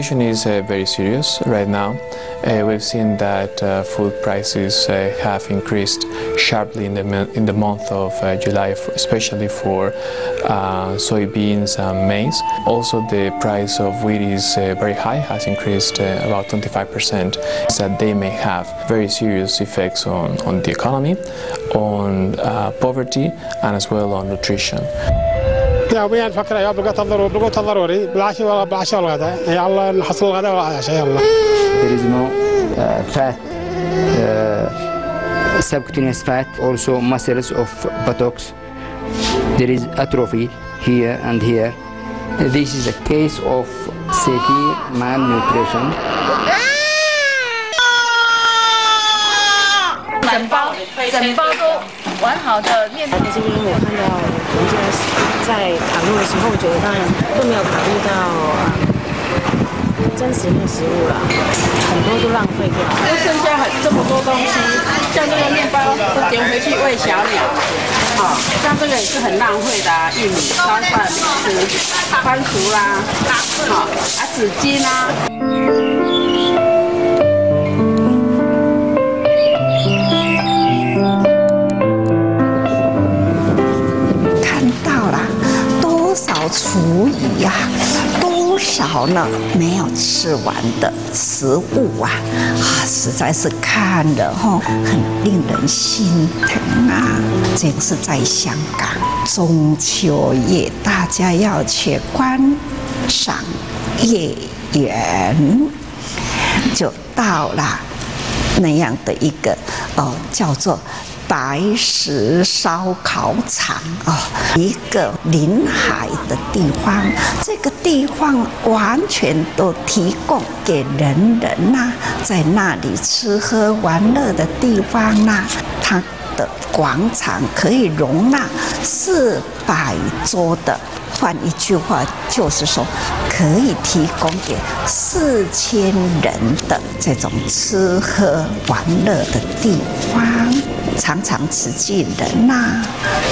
situation is uh, very serious right now. Uh, we've seen that uh, food prices uh, have increased sharply in the, in the month of uh, July, especially for uh, soybeans and maize. Also, the price of wheat is very high, has increased about 25%. That they may have very serious effects on, on the economy, on poverty, and as well on nutrition. يوميا نفكر يا بلقط الضروري بلقط الضروري بالعشاء ولا بالعشاء الغداء يا الله نحصل الغداء ولا العشاء يا الله There is no uh, fat, uh, subcutaneous fat, also muscles of buttocks. There is atrophy here and here. This is a case of severe malnutrition. 整包整包都 完好的面。这边我看到人家在讨论的时候，我觉得当然都没有考虑到啊真实的食物了，很多都浪费掉。就剩下很这么多东西，像这个面包都丢回去喂小鸟，啊，像这个也是很浪费的啊，玉米、烧饭、吃番薯啦，好，啊，纸巾啊。厨余呀，多少呢？没有吃完的食物啊，啊，实在是看了哈，很令人心疼啊。这个是在香港中秋夜，大家要去观赏夜园，就到了那样的一个哦，叫做。白石烧烤场啊，一个临海的地方，这个地方完全都提供给人人呐，在那里吃喝玩乐的地方呐，它的广场可以容纳四百桌的，换一句话就是说，可以提供给四千人的这种吃喝玩乐的地方。常常慈济人那，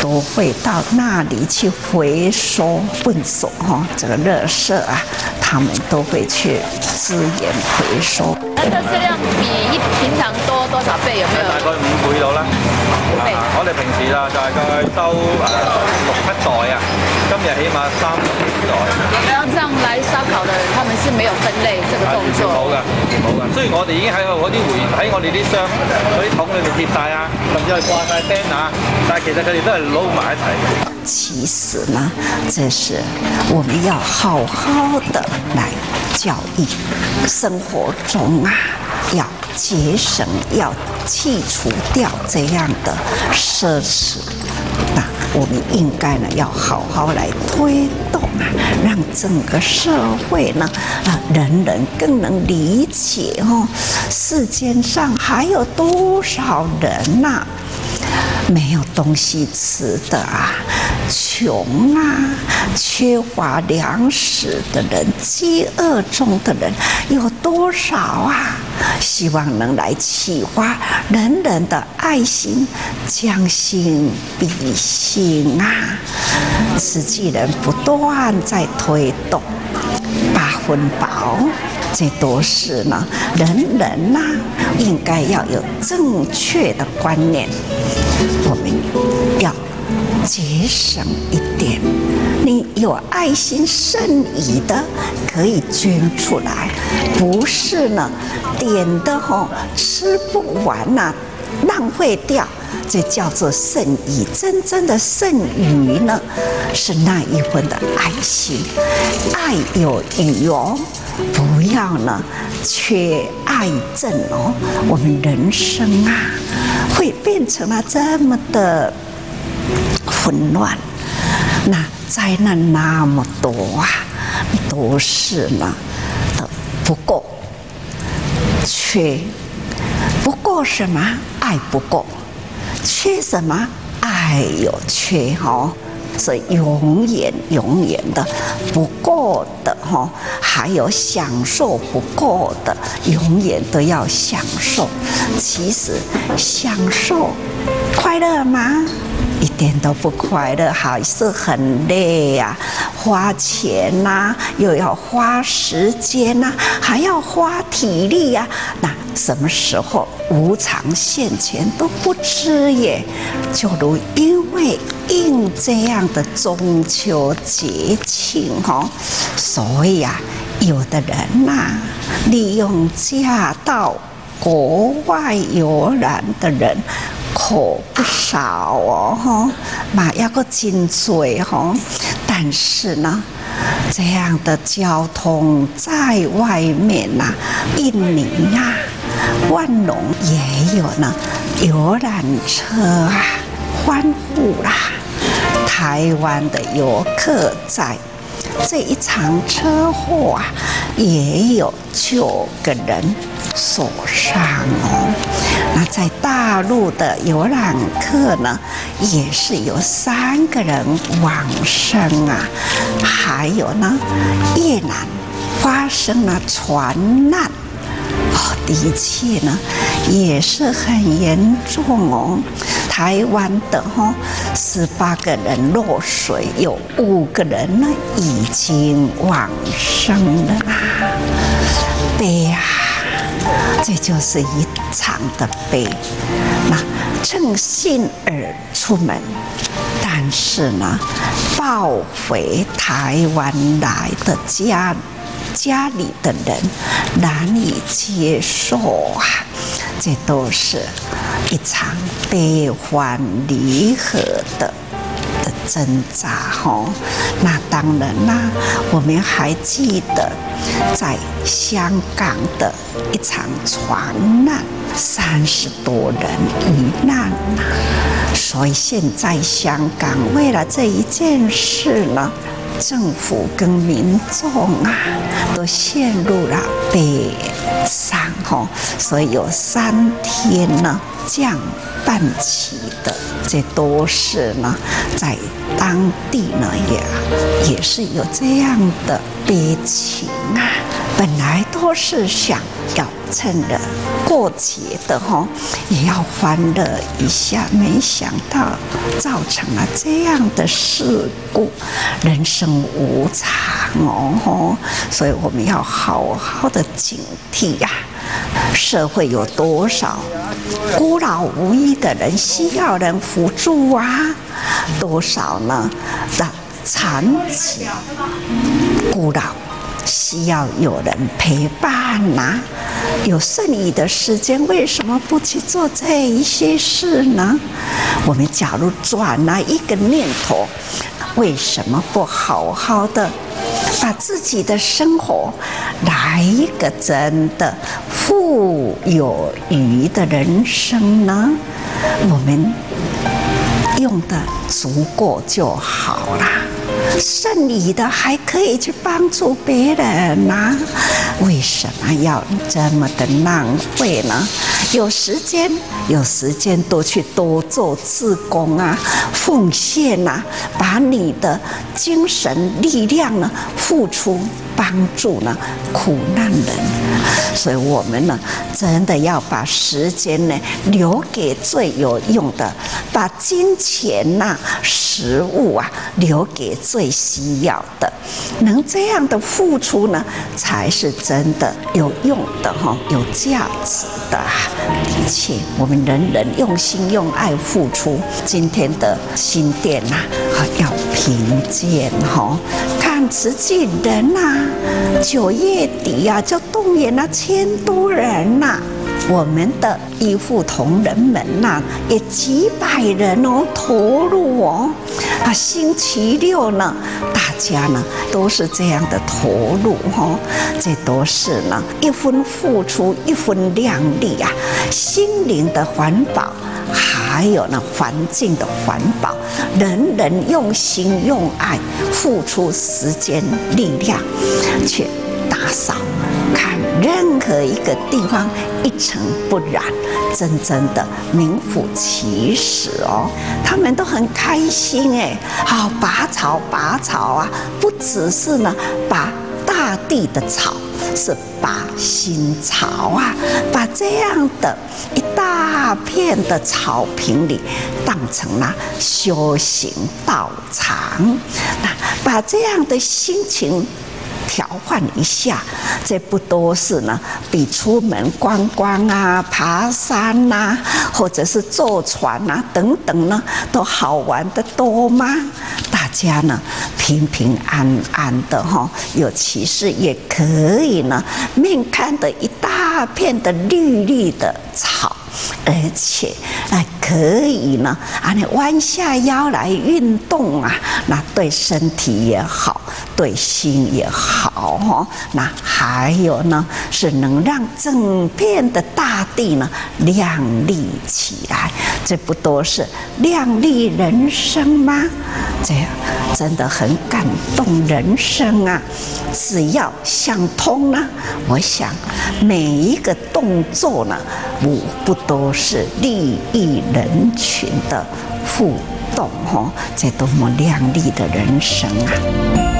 都会到那里去回收粪扫哈，这个垃圾啊，他们都会去资源回收。那垃圾量比一平常多多少倍？有没有？大概五倍到啦。倍。我哋平时啊，大概收誒六七袋啊，今日起碼三幾袋。没有分类这个动作。冇噶，冇噶。虽然我哋已經喺嗰啲回喺我哋啲箱嗰啲桶裏面貼晒啊，甚至係掛晒 banner，但係其實佢哋都係撈埋一齊。其实呢，这是我们要好好的来教育，生活中啊要节省，要去除掉这样的奢侈。那我们应该呢要好好来推动啊，让整个社会呢啊人人更能理解哦，世间上还有多少人呐？没有东西吃的啊，穷啊，缺乏粮食的人，饥饿中的人有多少啊？希望能来启发人人的爱心，将心比心啊！实际人不断在推动八分饱。这都是呢，人人呐应该要有正确的观念，我们要节省一点。你有爱心善意的，可以捐出来，不是呢点的吼吃不完呐，浪费掉。这叫做圣意，真正的圣余呢，是那一份的爱心，爱有余哦，不要呢缺爱症哦，我们人生啊，会变成了这么的混乱，那灾难那么多啊，都是呢的不够，缺不够什么？爱不够。缺什么？爱有缺哦，所以永远永远的不够的哈，还有享受不够的，永远都要享受。其实享受快乐吗？一点都不快乐，还是很累呀、花钱呐、又要花时间呐、还要花体力呀、那什么时候无常现前都不知耶？就如因为应这样的中秋节庆哦，所以啊，有的人呐、利用嫁到国外游览的人可不少哦，哈，嘛要个真多哈。但是呢，这样的交通在外面呐、印尼呀、万隆也有呢，游览车啊，欢呼啦。台湾的游客在这一场车祸啊，也有九个人受伤哦。那在大陆的游览客呢，也是有三个人往生啊，还有呢，越南发生了船难。哦，的确呢，也是很严重哦。台湾的哈、十八个人落水，有五个人呢已经往生了啦。悲啊，这就是一的悲。那乘兴而出门，但是呢，抱回台湾来的家。家里的人难以接受啊，这都是一场悲欢离合的的挣扎哈。那当然啦，我们还记得在香港的一场船难，三十多人遇难呐、所以现在香港为了这一件事呢。政府跟民众啊，都陷入了悲伤哈，所以有三天呢降半旗的，这都是呢在当地呢也也是有这样的悲情啊。本来都是想要趁着过节的哈，也要欢乐一下，没想到造成了这样的事故。人生无常哦吼，所以我们要好好的警惕呀、社会有多少孤老无依的人需要人辅助啊？多少呢？的残疾、孤老。需要有人陪伴呐、有剩余的时间，为什么不去做这一些事呢？我们假如转了一个念头，为什么不好好的把自己的生活来一个真的富有余的人生呢？我们用的足够就好啦。剩余的还可以去帮助别人呐、为什么要这么的浪费呢？有时间，有时间多去多做自工啊，奉献呐、把你的精神力量呢付出。帮助呢苦难人，所以我们呢真的要把时间呢留给最有用的，把金钱呐、食物啊留给最需要的，能这样的付出呢，才是真的有用的哈，有价值的。一切，我们人人用心用爱付出，今天的新店呐、啊，要贫贱哈。看慈济人呐、九月底呀、就动员了千多人呐、我们的医护同仁们呐、也几百人哦投入哦，啊，星期六呢，大家呢都是这样的投入哦，这都是呢一分付出一分量力啊，心灵的环保。还有呢，环境的环保，人人用心用爱，付出时间力量，去打扫，看任何一个地方一尘不染，真正的名副其实哦。他们都很开心哎，好拔草拔草啊，不只是呢把大地的草是拔新草啊，把这样的一大片的草坪里当成了修行道场，那把这样的心情。调换一下，这不都是呢？比出门观光啊、爬山呐，或者是坐船啊等等呢，都好玩的多吗？大家呢平平安安的哈，有其事也可以呢，面看的一大片的绿绿的草。而且，啊，可以呢，啊，你弯下腰来运动啊，那对身体也好，对心也好哈。那还有呢，是能让整片的大地呢亮丽起来，这不都是亮丽人生吗？这样真的很感动人生啊！只要想通了，我想每一个动作呢，无不都是利益人群的互动，哈，这多么亮丽的人生啊！